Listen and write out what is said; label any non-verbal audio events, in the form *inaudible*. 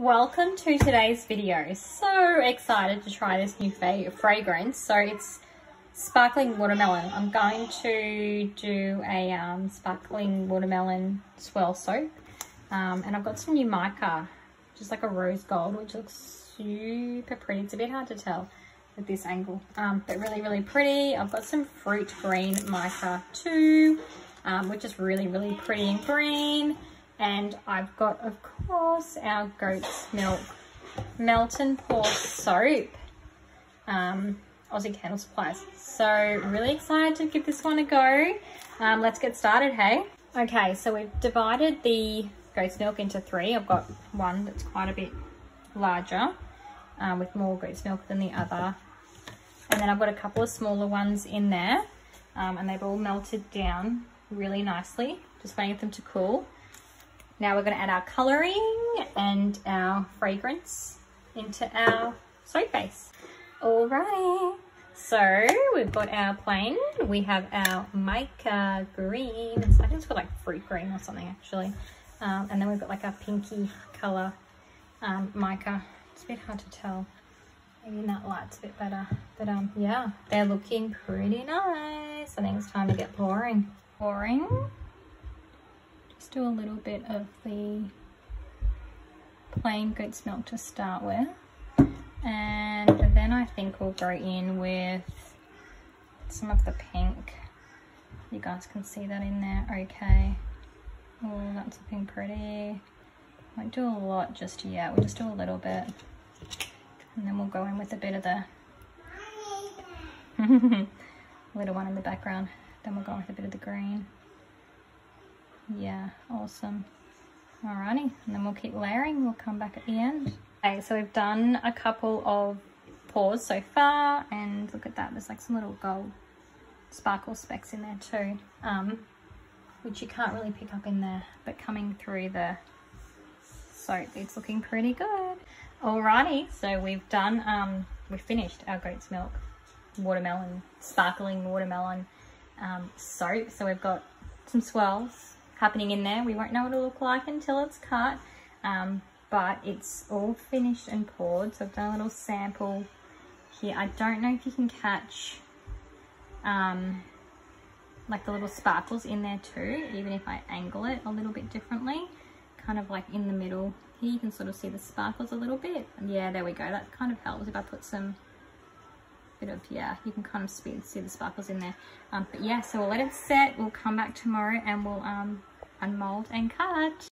Welcome to today's video. So excited to try this new fragrance. So it's sparkling watermelon. I'm going to do a um, sparkling watermelon swirl soap. Um, and I've got some new mica, just like a rose gold, which looks super pretty. It's a bit hard to tell at this angle, um, but really, really pretty. I've got some fruit green mica too, um, which is really, really pretty and green. And I've got, of course, our goat's milk melt and pour soap. Um, Aussie Candle Supplies. So really excited to give this one a go. Um, let's get started, hey? Okay, so we've divided the goat's milk into three. I've got one that's quite a bit larger um, with more goat's milk than the other. And then I've got a couple of smaller ones in there um, and they've all melted down really nicely. Just waiting for them to cool. Now we're going to add our colouring and our fragrance into our soap base. Alrighty, so we've got our plain, we have our mica green, I think it's called like fruit green or something actually. Um, and then we've got like a pinky colour um, mica. It's a bit hard to tell. Maybe that light's a bit better. But um, yeah, they're looking pretty nice. I think it's time to get pouring. Pouring Do a little bit of the plain goat's milk to start with. And then I think we'll go in with some of the pink. You guys can see that in there, okay. Oh, that's looking pretty. Won't do a lot just yet, we'll just do a little bit. And then we'll go in with a bit of the *laughs* little one in the background. Then we'll go with a bit of the green yeah awesome. Alrighty and then we'll keep layering. We'll come back at the end. Okay so we've done a couple of pours so far and look at that there's like some little gold sparkle specks in there too um which you can't really pick up in there but coming through the soap it's looking pretty good. Alrighty so we've done um we've finished our goat's milk watermelon sparkling watermelon um, soap. So we've got some swirls happening in there. We won't know what it'll look like until it's cut, um, but it's all finished and poured. So I've done a little sample here. I don't know if you can catch um, like the little sparkles in there too, even if I angle it a little bit differently, kind of like in the middle. Here you can sort of see the sparkles a little bit. Yeah, there we go. That kind of helps if I put some bit of, yeah, you can kind of see, see the sparkles in there. Um, but yeah, so we'll let it set. We'll come back tomorrow and we'll um, unmold and cut.